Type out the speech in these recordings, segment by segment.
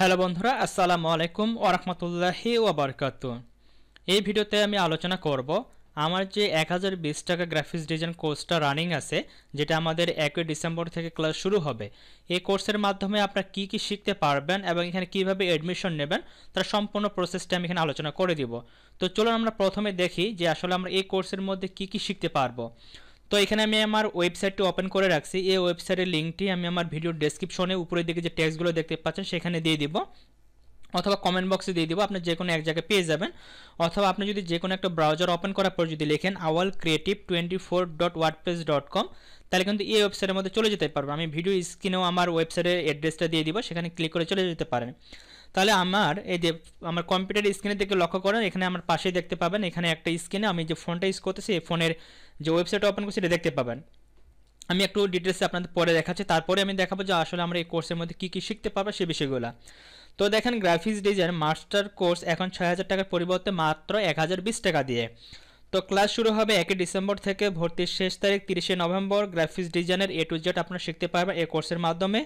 Hello বন্ধুরা, আসসালামু আলাইকুম ওরহমতুল্লাহি ওবরকাত এই ভিডিওতে আমি আলোচনা করব আমার যে এক হাজার বিশ টাকা গ্রাফিক্স ডিজাইন কোর্সটা রানিং আছে, যেটা আমাদের একই ডিসেম্বর থেকে ক্লাস শুরু হবে। এই কোর্সের মাধ্যমে আপনারা কী কী শিখতে পারবেন এবং এখানে কীভাবে অ্যাডমিশন নেবেন, তার সম্পূর্ণ প্রসেসটা আমি এখানে আলোচনা করে দিব। তো চলুন আমরা প্রথমে দেখি যে আসলে আমরা এই কোর্সের মধ্যে কী কী শিখতে পারব। তো এখানে আমি আমার ওয়েবসাইটটি ওপেন করে রাখছি। এই ওয়েবসাইটের লিঙ্কটি আমি আমার ভিডিওর ডেসক্রিপশনে উপরের দিকে যে টেক্সটগুলো দেখতে পাচ্ছেন, সেখানে দিয়ে দিব। অথবা কমেন্ট বক্সে দিয়ে দিব, আপনি যে কোনো এক জায়গায় পেয়ে যাবেন। অথবা আপনি যদি যে কোনো একটা ব্রাউজার ওপেন করার পর যদি লেখেন Awal creative twenty four dot WordPress dot com তাহলে কিন্তু এই ওয়েবসাইটের মধ্যে চলে যেতে পারব। আমি ভিডিও স্ক্রিনেও আমার ওয়েবসাইটের অ্যাড্রেসটা দিয়ে দিব, সেখানে ক্লিক করে চলে যেতে পারেন। তাহলে আমার এই যে, আমার কম্পিউটার স্ক্রিনের দিকে লক্ষ্য করেন, এখানে আমার পাশেই দেখতে পাবেন, এখানে একটা স্ক্রিনে আমি যে ফোনটা ইউজ করতেছি, এই ফোনের যে ওয়েবসাইট ওপেন করছি এটা দেখতে পাবেন। আমি একটু ডিটেলসে আপনাদের পরে দেখাচ্ছি, তারপরে আমি দেখাবো যে আসলে আমরা এই কোর্সের মধ্যে কী কী শিখতে পারব সে বিষয়গুলো। তো দেখেন গ্রাফিক্স ডিজাইন মাস্টার কোর্স এখন ছয় হাজার টাকার পরিবর্তে মাত্র এক হাজার বিশ টাকা দিয়ে। তো ক্লাস শুরু হবে একই ডিসেম্বর থেকে ভর্তির শেষ তারিখ তিরিশে নভেম্বর। গ্রাফিক্স ডিজাইনের এ টু জেড আপনারা শিখতে পারবেন এই কোর্সের মাধ্যমে।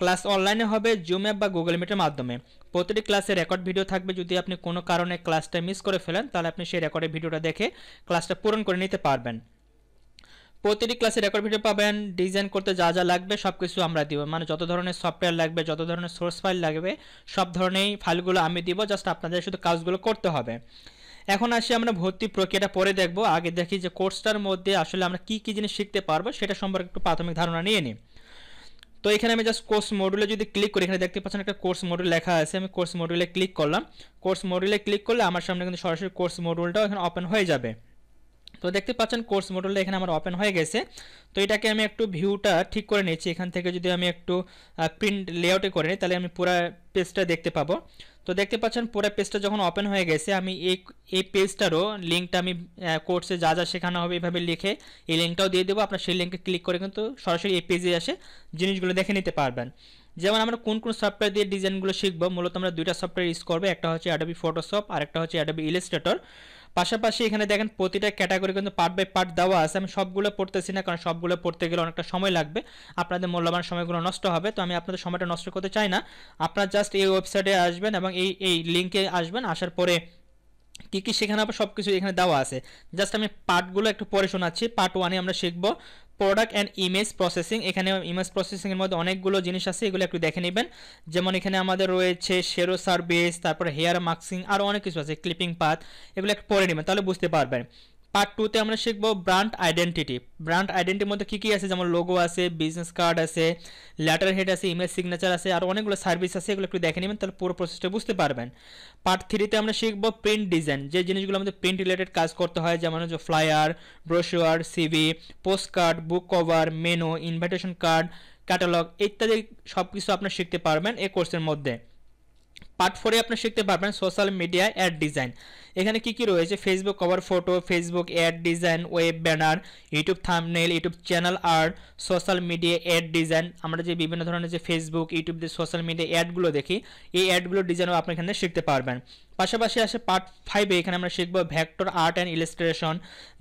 ক্লাস অনলাইনে হবে জুম অ্যাপ বা গুগল মিটের মাধ্যমে। প্রতিটি ক্লাসে রেকর্ড ভিডিও থাকবে, যদি আপনি কোনো কারণে ক্লাসটা মিস করে ফেলেন, তাহলে আপনি সেই রেকর্ডের ভিডিওটা দেখে ক্লাসটা পূরণ করে নিতে পারবেন। প্রতিটি ক্লাসে রেকর্ড ভিডিও পাবেন ডিজাইন করতে যা যা লাগবে সব কিছু আমরা দিব। মানে যত ধরনের সফটওয়্যার লাগবে, যত ধরনের সোর্স ফাইল লাগবে, সব ধরনের ফাইলগুলো আমি দিব জাস্ট আপনাদের শুধু কাজগুলো করতে হবে। এখন আসি আমরা ভর্তি প্রক্রিয়াটা পরে দেখব। আগে দেখি যে কোর্সটার মধ্যে আসলে আমরা কি কি জিনিস শিখতে পারব, সেটা সম্পর্কে একটু প্রাথমিক ধারণা নিয়ে নিই। তো এখানে আমি জাস্ট কোর্স মডিউলে যদি ক্লিক করি, এখানে দেখতে পাচ্ছেন একটা কোর্স মডিউল লেখা আছে, আমি কোর্স মডিউলে ক্লিক করলাম। কোর্স মডিউলে ক্লিক করলে আমার সামনে কিন্তু সরাসরি কোর্স মডিউলটাও এখানে ওপেন হয়ে যাবে। তো দেখতে পাচ্ছেন কোর্স মডেলটা এখানে আমার ওপেন হয়ে গেছে। তো এটাকে আমি একটু ভিউটা ঠিক করে নিচ্ছি এখান থেকে যদি আমি একটু প্রিন্ট লেআউটে করে নিই, তাহলে আমি পুরো পেজটা দেখতে পাবো। তো দেখতে পাচ্ছেন পুরো পেজটা যখন ওপেন হয়ে গেছে, আমি এই এই পেজটারও লিঙ্কটা আমি কোর্সে যা যা শেখানো হবে এইভাবে লিখে এই লিঙ্কটাও দিয়ে দেবো। আপনার সেই লিঙ্কে ক্লিক করে কিন্তু সরাসরি এই পেজে আসে জিনিসগুলো দেখে নিতে পারবেন। যেমন আমরা কোন কোন সফটওয়্যার দিয়ে ডিজাইনগুলো শিখব, মূলত আমরা দুইটা সফটওয়্যার ইউজ করব। একটা হচ্ছে অ্যাডাবি ফটোশপ আর একটা হচ্ছে অ্যাডাবি ইলাস্ট্রেটর পাশাপাশি এখানে দেখেন প্রতিটা ক্যাটাগরি কিন্তু পার্ট বাই পার্ট দেওয়া আছে। আমি সবগুলো পড়তেছি না, কারণ সবগুলো পড়তে গেলে অনেকটা সময় লাগবে। আপনাদের মূল্যবান সময়গুলো নষ্ট হবে, তো আমি আপনাদের সময়টা নষ্ট করতে চাই না। আপনারা জাস্ট এই ওয়েবসাইটে আসবেন এবং এই এই লিঙ্কে আসবেন। আসার পরে কী কি শেখানো হবে সব কিছু এখানে দেওয়া আছে। জাস্ট আমি পার্টগুলো একটু পরে শোনাচ্ছি। পার্ট ওয়ানে আমরা শিখব প্রোডাক্ট অ্যান্ড ইমেজ প্রসেসিং এখানে ইমেজ প্রসেসিংয়ের মধ্যে অনেকগুলো জিনিস আছে, এগুলো একটু দেখে নেবেন। যেমন এখানে আমাদের রয়েছে শেরো সার্ভিস তারপরে হেয়ার মাস্কিং আরও অনেক কিছু আছে ক্লিপিং পাথ এগুলো একটু পরে নেবেন, তাহলে বুঝতে পারবেন। পার্ট টুতে আমরা শিখব ব্র্যান্ড আইডেন্টিটি ব্র্যান্ড আইডেন্টিটির মধ্যে কী কী আছে? যেমন লোগো আছে বিজনেস কার্ড আছে লেটার হেড আছে ইমেজ সিগনেচার আছে, আর অনেকগুলো সার্ভিস আছে, এগুলো একটু দেখে নেবেন, তাহলে পুরো প্রসেসটা বুঝতে পারবেন। পার্ট থ্রিতে আমরা শিখব প্রিন্ট ডিজাইন যে জিনিসগুলো আমাদের প্রিন্ট রিলেটেড কাজ করতে হয়, যেমন হচ্ছে flyer brochure CV postcard book cover menu invitation card catalogue ইত্যাদি সব কিছু আপনার শিখতে পারবেন এই কোর্সের মধ্যে। পার্ট ফোরে আপনি শিখতে পারবেন সোশ্যাল মিডিয়া অ্যাড ডিজাইন। এখানে কি কি রয়েছে? Facebook cover photo Facebook ad design web banner YouTube thumbnail YouTube channel আর সোশ্যাল মিডিয়া অ্যাড ডিজাইন আমরা যে বিভিন্ন ধরনের যে ফেসবুক ইউটিউব যে সোশ্যাল মিডিয়া অ্যাডগুলো দেখি, এই অ্যাডগুলোর ডিজাইনও আপনি এখানে শিখতে পারবেন। পাশাপাশি আসে পার্ট ফাইভে এখানে আমরা শিখব ভ্যাক্টর আর্ট অ্যান্ড ইলাস্ট্রেশন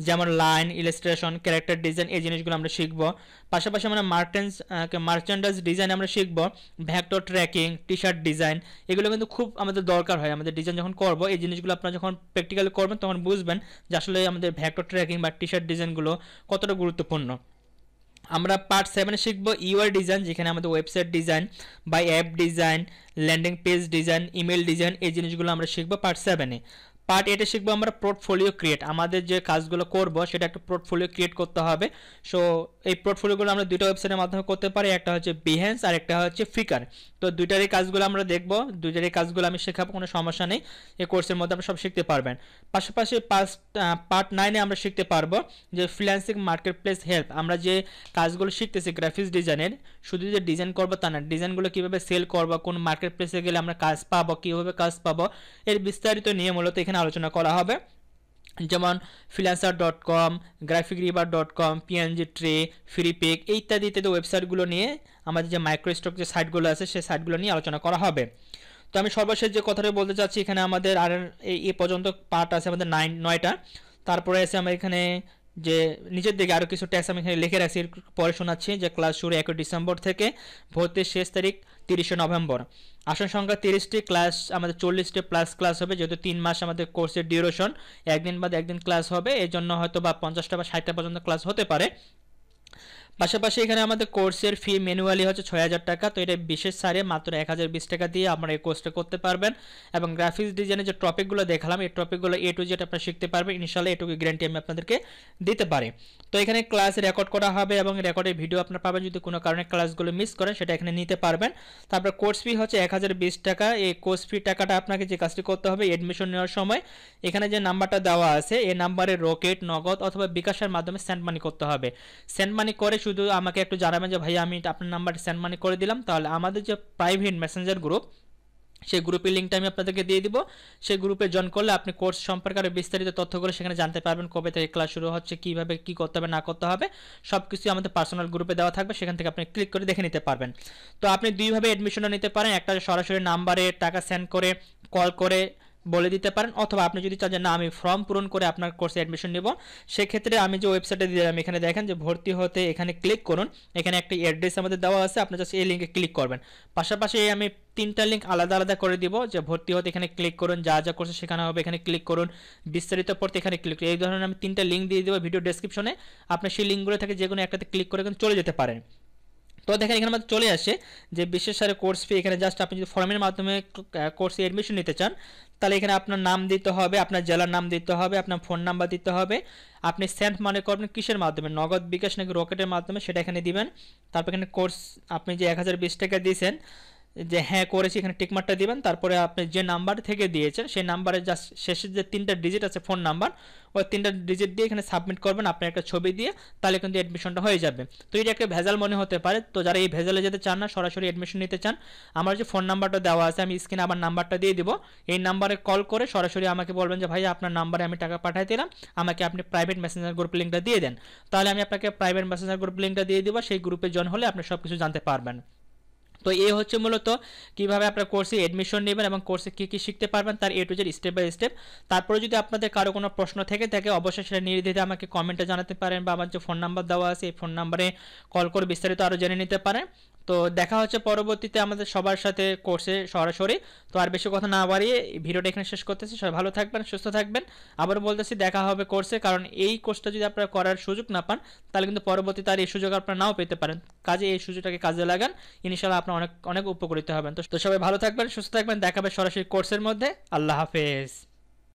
যেমন লাইন ইলাস্ট্রেশন ক্যারেক্টার ডিজাইন এই জিনিসগুলো আমরা শিখব। পাশাপাশি আমরা মার্টেন্স মার্চেন্ডাইজ ডিজাইন আমরা শিখব। Vector tracking T shirt design এগুলো কিন্তু খুব আমাদের দরকার হয়। আমাদের ডিজাইন যখন করব, এই জিনিসগুলো আপনারা যখন প্র্যাকটিক্যালি করবেন, তখন বুঝবেন যে আসলে আমাদের ভ্যাক্টর ট্র্যাকিং বা টি শার্ট ডিজাইনগুলো কতটা গুরুত্বপূর্ণ। আমরা পার্ট সেভেনে শিখব ইউআর ডিজাইন, যেখানে আমাদের ওয়েবসাইট ডিজাইন বা app design landing page design email design এই জিনিসগুলো আমরা শিখব পার্ট সেভেনে পার্ট এটে শিখব আমরা পোর্টফোলিও ক্রিয়েট আমাদের যে কাজগুলো করব, সেটা একটা পোর্টফোলিও ক্রিয়েট করতে হবে। সো এই পোর্টফোলিওগুলো আমরা দুটো ওয়েবসাইটের মাধ্যমে করতে পারি। একটা হচ্ছে বিহেন্স আর একটা হচ্ছে ফিকার তো দুইটারই কাজগুলো আমরা দেখব। দুইটারই কাজগুলো আমি শেখাবো, কোনো সমস্যা নেই। এই কোর্সের মধ্যে আমরা সব শিখতে পারবেন। পাশাপাশি পার্ট পার্ট নাইনে আমরা শিখতে পারব যে ফ্রিল্যান্সিং মার্কেট প্লেস হেল্প আমরা যে কাজগুলো শিখতেছি গ্রাফিক্স ডিজাইনের শুধু যে ডিজাইন করব তা না ডিজাইনগুলো কীভাবে সেল করব, কোন মার্কেট প্লেসে গেলে আমরা কাজ পাবো, কীভাবে কাজ পাবো, এর বিস্তারিত নিয়ে মূলত এখানে আলোচনা করা হবে। যেমন Freelancer dot com GraphicRiver dot com PNG tree Freepik ইত্যাদি ইত্যাদি ওয়েবসাইটগুলো নিয়ে আমাদের যে মাইক্রোস্টক যে সাইটগুলো আছে, সেই সাইটগুলো নিয়ে আলোচনা করা হবে। তো আমি সর্বশেষ যে কথাটা বলতে চাচ্ছি, এখানে আমাদের আর এই পর্যন্ত পার্ট আছে আমাদের নাইন নয়টা। তারপরে আছে আমার এখানে যে নিচের দিকে আরও কিছু ট্যাক্স আমি এখানে লিখে রাখছি পরে শোনাচ্ছি যে ক্লাস শুরু একই ডিসেম্বর থেকে ভর্তির শেষ তারিখ তিরিশে নভেম্বর। আসন সংখ্যা তিরিশটি ক্লাস আমাদের চল্লিশটি প্লাস ক্লাস হবে, যেহেতু তিন মাস আমাদের কোর্সের ডিউরেশন একদিন বাদ একদিন ক্লাস হবে এই জন্য হয়তো বা পঞ্চাশটা বা ষাটটা পর্যন্ত ক্লাস হতে পারে। পাশাপাশি এখানে আমাদের কোর্সের ফি ম্যানুয়ালি হচ্ছে ছয় হাজার টাকা, তো এটা বিশেষ সারে মাত্র এক হাজার বিশ টাকা দিয়ে আপনারা এই কোর্সটা করতে পারবেন। এবং গ্রাফিক্স ডিজাইনের যে টপিকগুলো দেখালাম, এই টপিকগুলো এ টু জেড আপনারা শিখতে পারবেন। ইনশাল্লাহ এটুকু গ্যারান্টি আমি আপনাদেরকে দিতে পারি। তো এখানে ক্লাস রেকর্ড করা হবে এবং রেকর্ডের ভিডিও আপনারা পাবেন। যদি কোনো কারণে ক্লাসগুলো মিস করেন, সেটা এখানে নিতে পারবেন। তারপর কোর্স ফি হচ্ছে এক হাজার বিশ টাকা। এই কোর্স ফি টাকাটা আপনাকে যে কাজটি করতে হবে এডমিশন নেওয়ার সময় এখানে যে নাম্বারটা দেওয়া আছে, এই নাম্বারে রকেট নগদ অথবা বিকাশের মাধ্যমে সেন্ড মানি করতে হবে। সেন্ড মানি করে শুধু আমাকে একটু জানাবেন যে ভাই আমি আপনার নাম্বারটা সেন্ড মানি করে দিলাম। তাহলে আমাদের যে প্রাইভেট মেসেঞ্জার গ্রুপ সেই গ্রুপের লিঙ্কটা আমি আপনাদেরকে দিয়ে দিব। সেই গ্রুপে জয়েন করলে আপনি কোর্স সম্পর্কে আরও বিস্তারিত তথ্যগুলো সেখানে জানতে পারবেন। কবে থেকে ক্লাস শুরু হচ্ছে, কীভাবে কী করতে হবে, না করতে হবে সব কিছু আমাদের পার্সোনাল গ্রুপে দেওয়া থাকবে। সেখান থেকে আপনি ক্লিক করে দেখে নিতে পারবেন। তো আপনি দুইভাবে অ্যাডমিশনও নিতে পারেন। একটা সরাসরি নাম্বারে টাকা সেন্ড করে কল করে বলে দিতে পারেন, অথবা আপনি যদি চান যে, না, আমি ফর্ম পূরণ করে আপনার কোর্সে অ্যাডমিশন নেব, সেক্ষেত্রে আমি যে ওয়েবসাইটে দিলাম, এখানে দেখেন যে ভর্তি হতে এখানে ক্লিক করুন। এখানে একটি অ্যাড্রেস আমাদের দেওয়া আছে, আপনি জাস্ট এই লিঙ্কে ক্লিক করবেন। পাশাপাশি আমি তিনটা লিঙ্ক আলাদা আলাদা করে দিব, যে ভর্তি হতে এখানে ক্লিক করুন, যা যা কোর্সে শেখানো হবে এখানে ক্লিক করুন, বিস্তারিত পড়তে এখানে ক্লিক করুন। এই ধরনের আমি তিনটা লিঙ্ক দিয়ে দেবো ভিডিও ডেসক্রিপশনে আপনি সেই লিঙ্কগুলো থেকে যে কোনো একটাতে ক্লিক করে চলে যেতে পারেন। তো দেখেন এখানে আমাদের চলে আসে যে বিশেষ সারে কোর্স ফি এখানে জাস্ট আপনি যদি ফর্মের মাধ্যমে কোর্সে অ্যাডমিশন নিতে চান, তাহলে এখানে আপনার নাম দিতে হবে, আপনার জেলার নাম দিতে হবে, আপনার ফোন নাম্বার দিতে হবে, আপনি সেন্ট মানে করবেন কিসের মাধ্যমে? নগদ বিকাশ নাকি রকেটের মাধ্যমে? সেটা এখানে দিবেন। তারপর এখানে কোর্স আপনি যে এক হাজার বিশ টাকা দিয়েছেন যে হ্যাঁ করেছি, এখানে টিকমার্কটা দিবেন, তারপরে আপনি যে নাম্বার থেকে দিয়েছেন, সেই নাম্বারে জাস্ট শেষের যে তিনটা ডিজিট আছে ফোন নাম্বার ওই তিনটা ডিজিট দিয়ে এখানে সাবমিট করবেন আপনার একটা ছবি দিয়ে, তাহলে কিন্তু অ্যাডমিশনটা হয়ে যাবে। তো এটা একটা ভেজাল মনে হতে পারে। তো যারা এই ভেজালে যেতে চান না, সরাসরি অ্যাডমিশন নিতে চান, আমার যে ফোন নাম্বারটা দেওয়া আছে, আমি স্ক্রিনে আমার নাম্বারটা দিয়ে দিব। এই নাম্বারে কল করে সরাসরি আমাকে বলবেন যে, ভাই, আপনার নাম্বারে আমি টাকা পাঠিয়ে দিলাম, আমাকে আপনি প্রাইভেট মেসেঞ্জার গ্রুপ লিঙ্কটা দিয়ে দেন। তাহলে আমি আপনাকে প্রাইভেট মেসেঞ্জার গ্রুপ লিঙ্কটা দিয়ে দিব, সেই গ্রুপে জয়েন হলে আপনি সব কিছু জানতে পারবেন। তো এ হচ্ছে মূলত কীভাবে আপনার কোর্সে এডমিশন নেবেন এবং কোর্সে কী কী শিখতে পারবেন তার A to Z step by step তারপরে যদি আপনাদের কারও কোনো প্রশ্ন থেকে থাকে, অবশ্যই সেটা নির্দ্বিধে আমাকে কমেন্টে জানাতে পারেন বা আমার যে ফোন নাম্বার দেওয়া আছে, এই ফোন নাম্বারে কল করে বিস্তারিত আরও জেনে নিতে পারেন। তো দেখা হচ্ছে পরবর্তীতে আমাদের সবার সাথে কোর্সে সরাসরি। তো আর বেশি কথা না বাড়িয়ে ভিডিওটা এখানে শেষ করতেছি। সবাই ভালো থাকবেন, সুস্থ থাকবেন। আবার বলতেছি দেখা হবে কোর্সে কারণ এই কোর্সটা যদি আপনারা করার সুযোগ না পান, তাহলে কিন্তু পরবর্তীতে আর এই সুযোগ আপনারা নাও পেতে পারেন। কাজে এই সুযোগটাকে কাজে লাগান। ইনশাল্লাহ আপনার অনেক অনেক উপকৃত হবেন। তো সবাই ভালো থাকবেন, সুস্থ থাকবেন। দেখাবে সরাসরি কোর্সের মধ্যে। আল্লাহ হাফেজ।